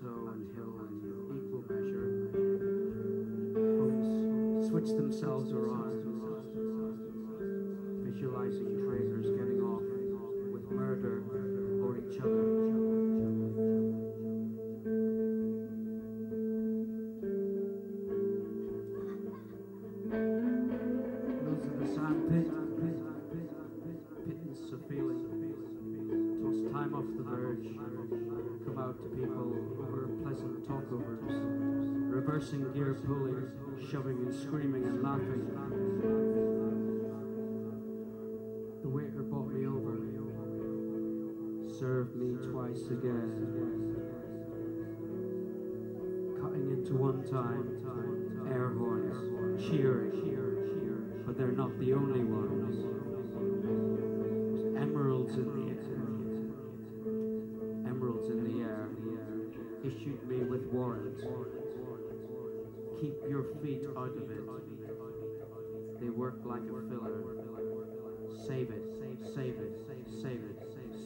and hill in equal measure. Folks switch themselves around, time, air horns, cheering, but they're not the only ones. Emeralds in the air, emeralds in the air, issued me with warrants. Keep your feet out of it. They work like a filler. Save it, save it, save it,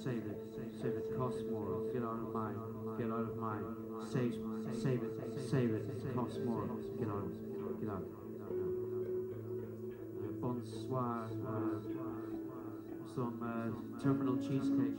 save it, save it. Costs more. Get out of mine. Get out of mine. Save, save it, save it. It costs more. Get out. Get out. Bonsoir. Uh, some uh, terminal cheesecake.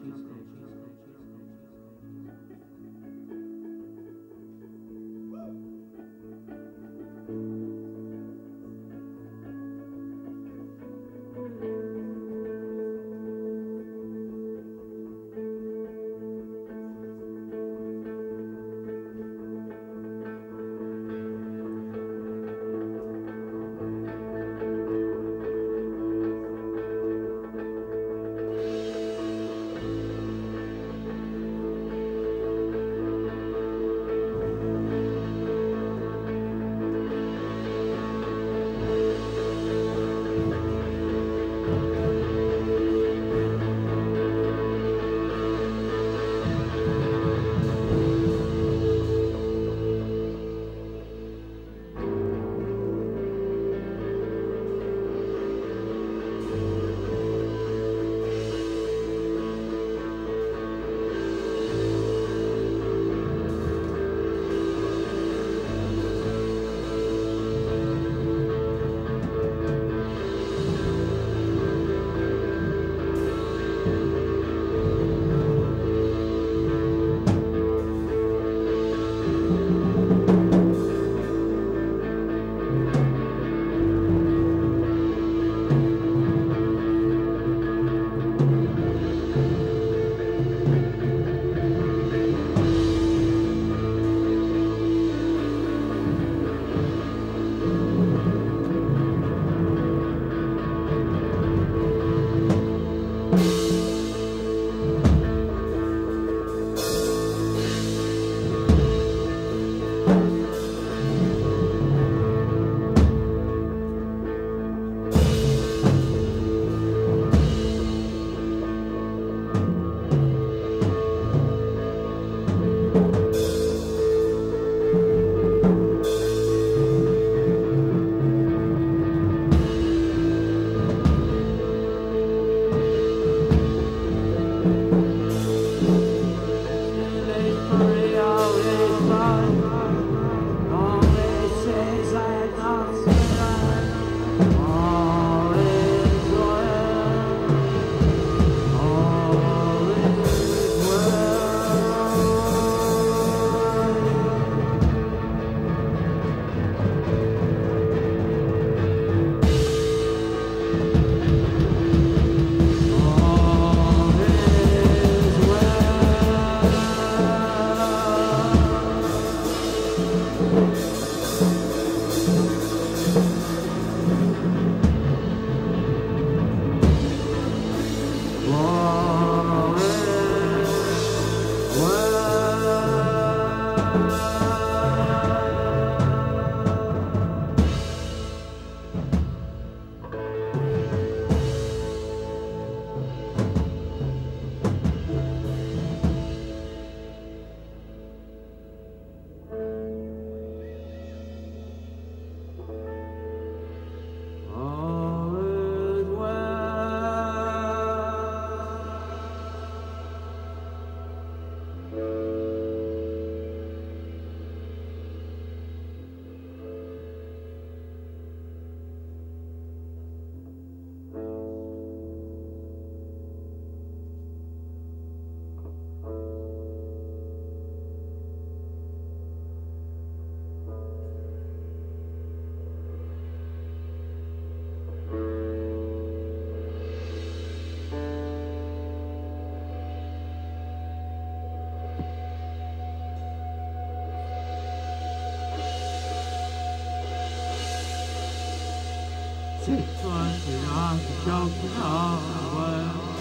Six ones and I'm joking all the world.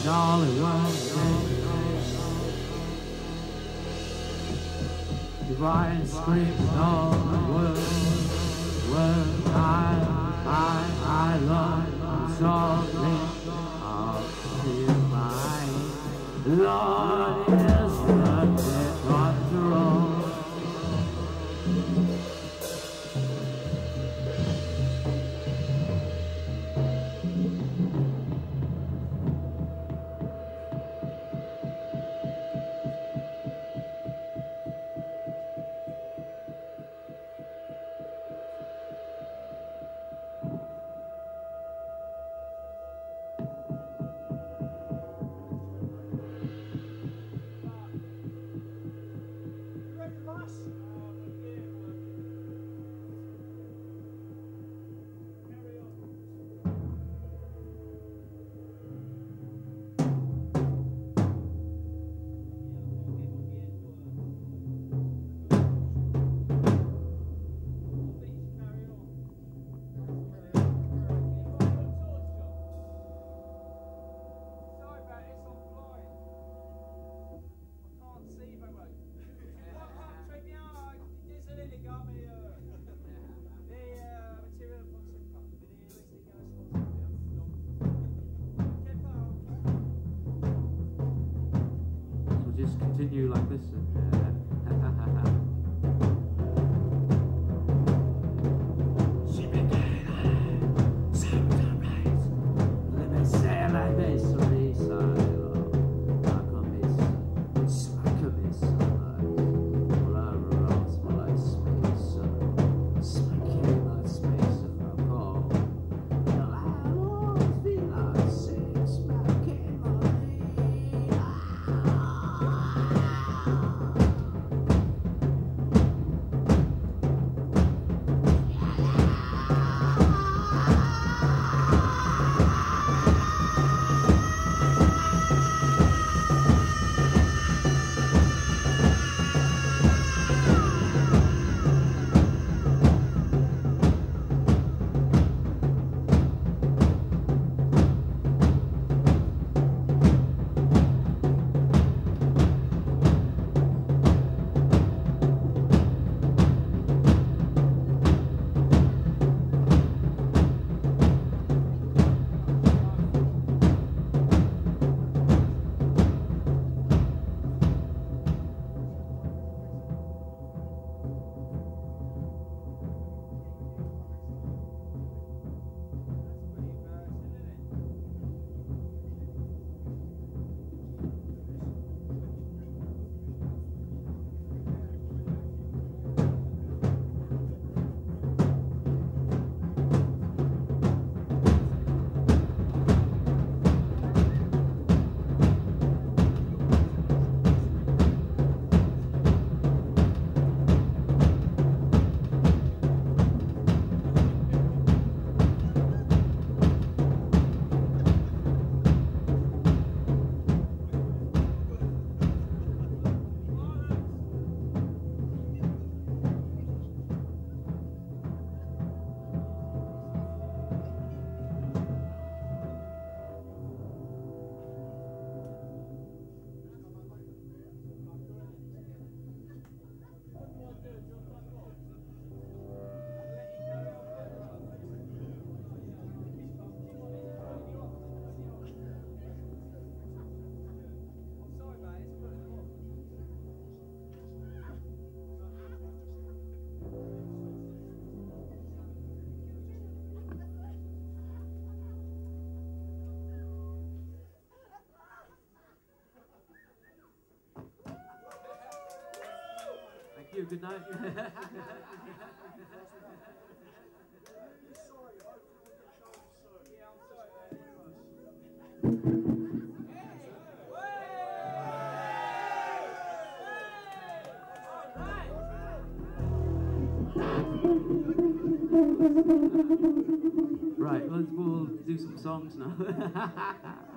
And all it was all the world. I, I, I love you so. I'll feel my Lord. good night. right, let's, we'll do some songs now.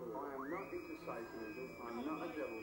I am not into Satanism. I'm not a devil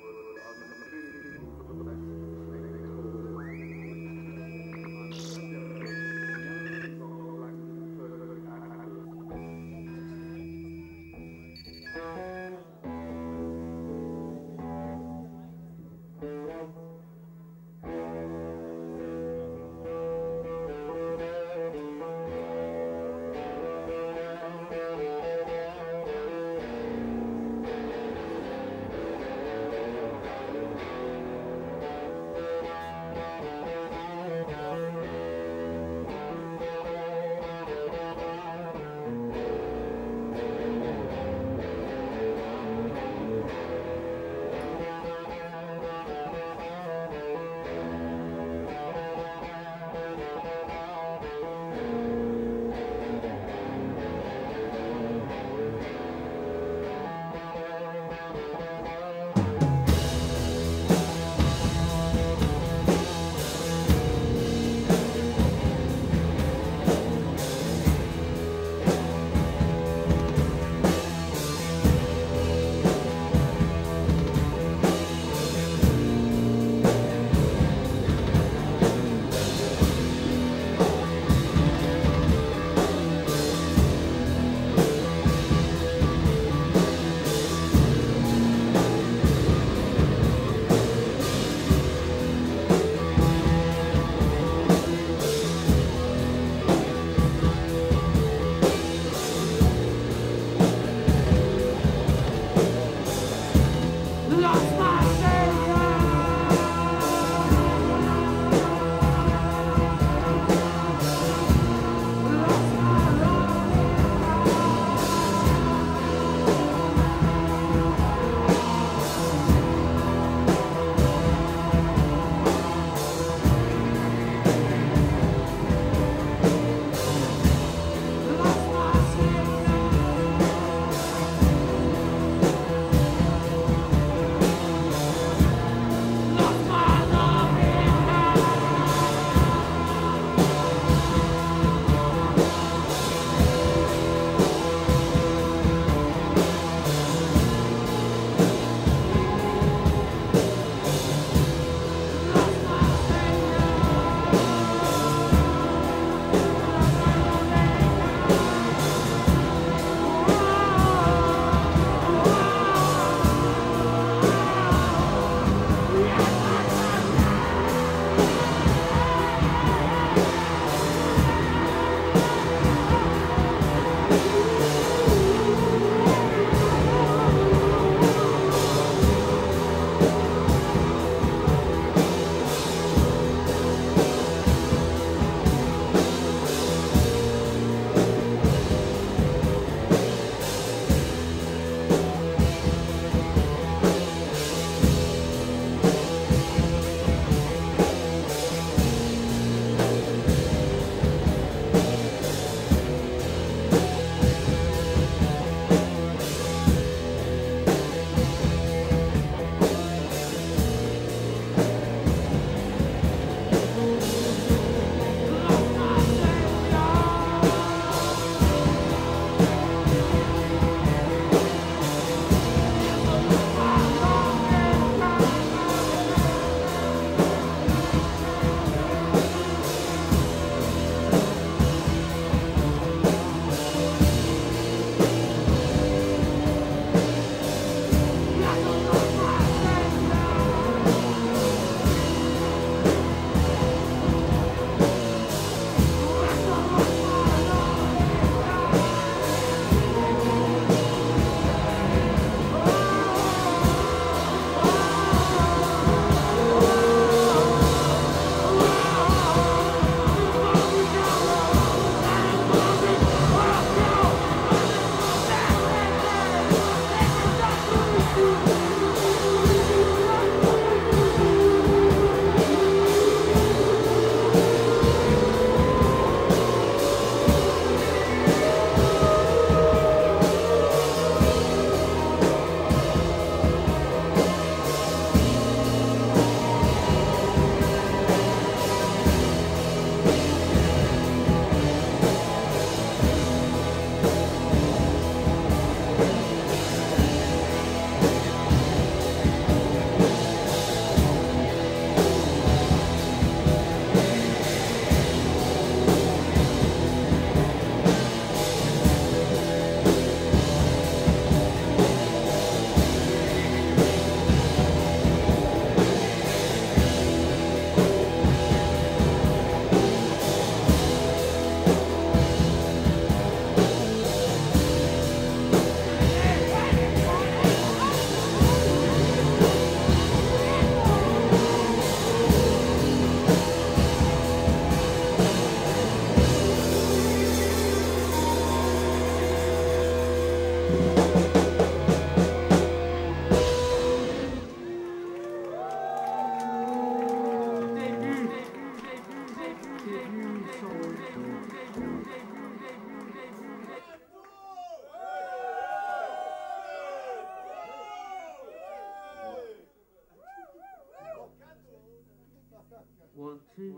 It's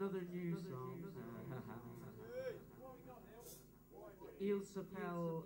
another new song. Il Sapel,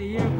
Can he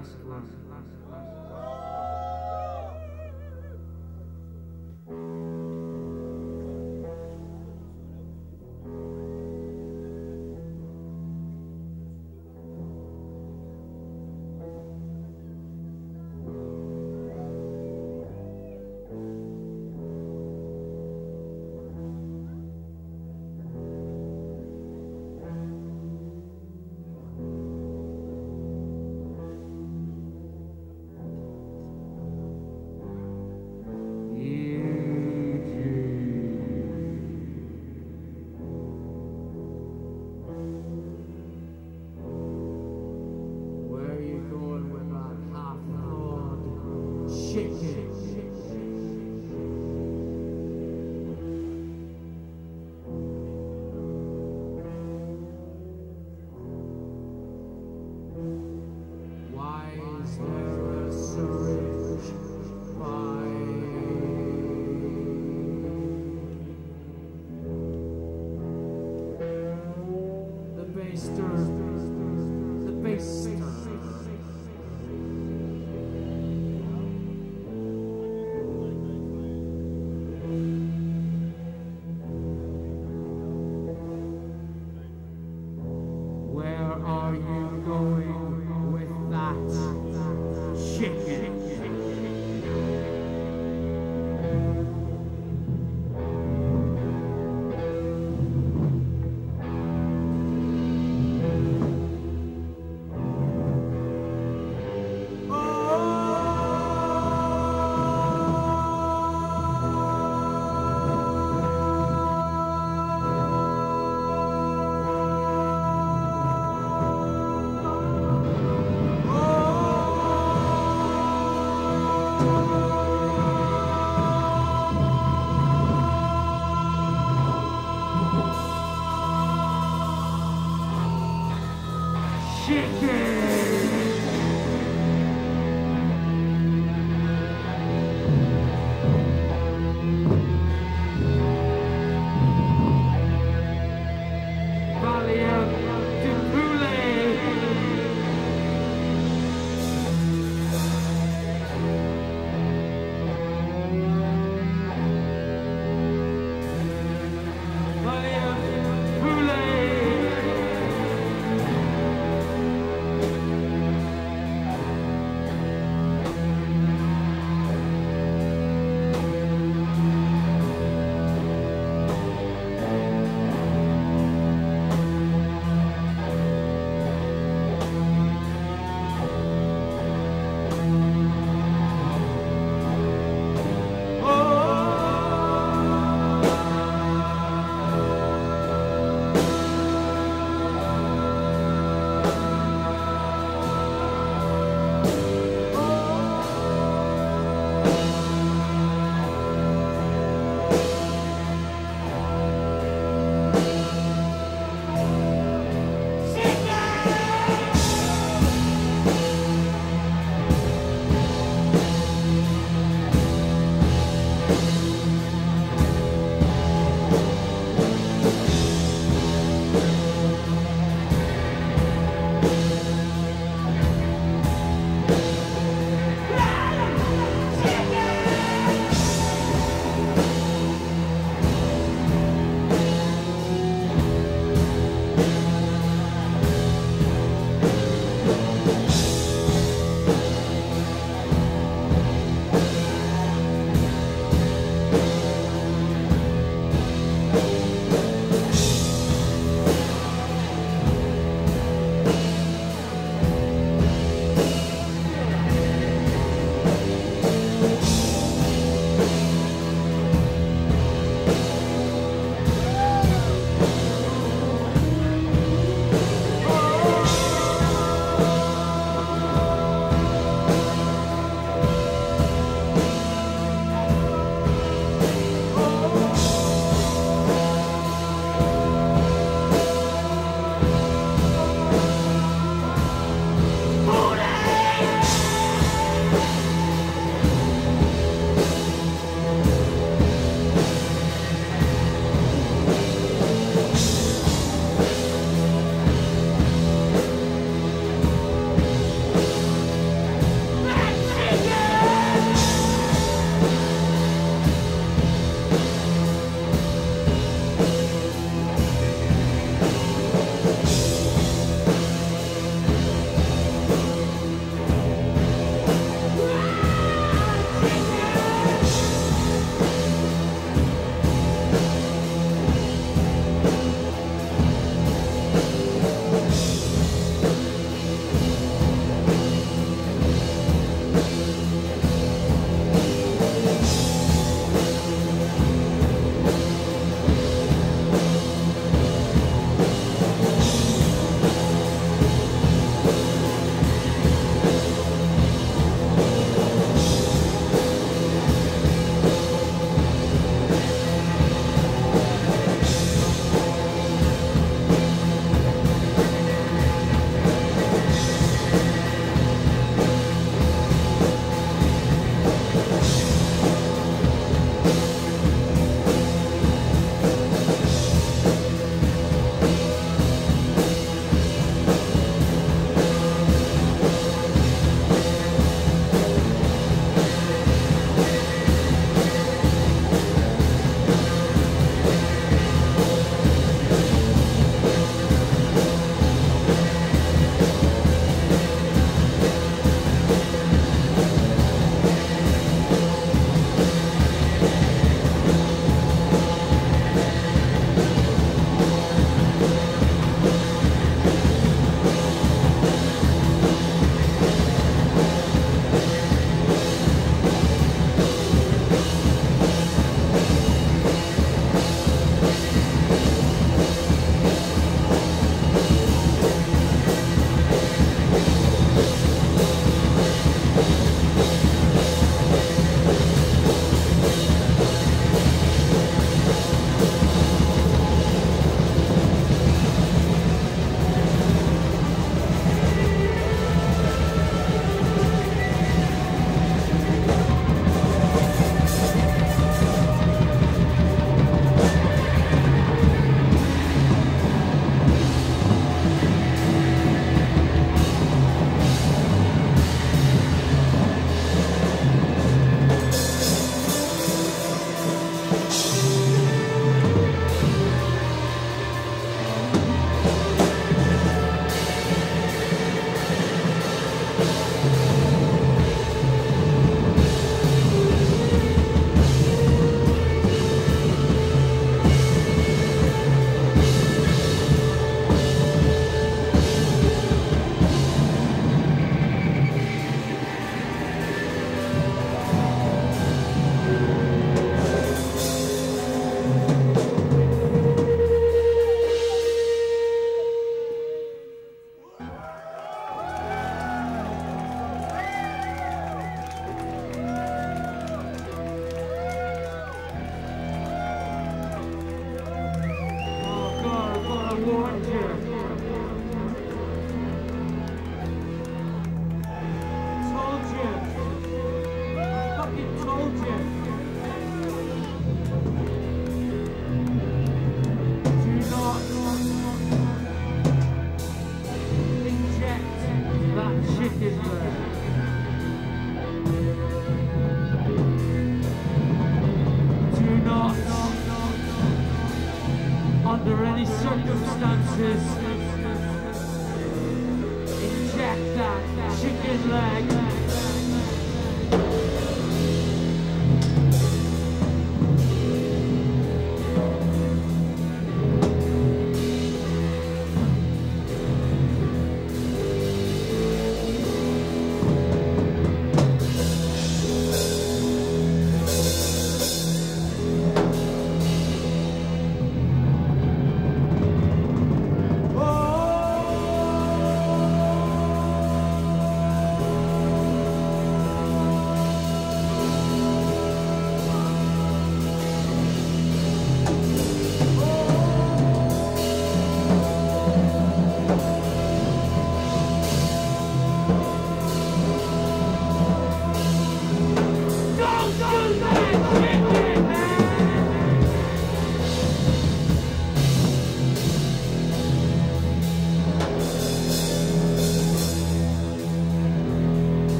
last line.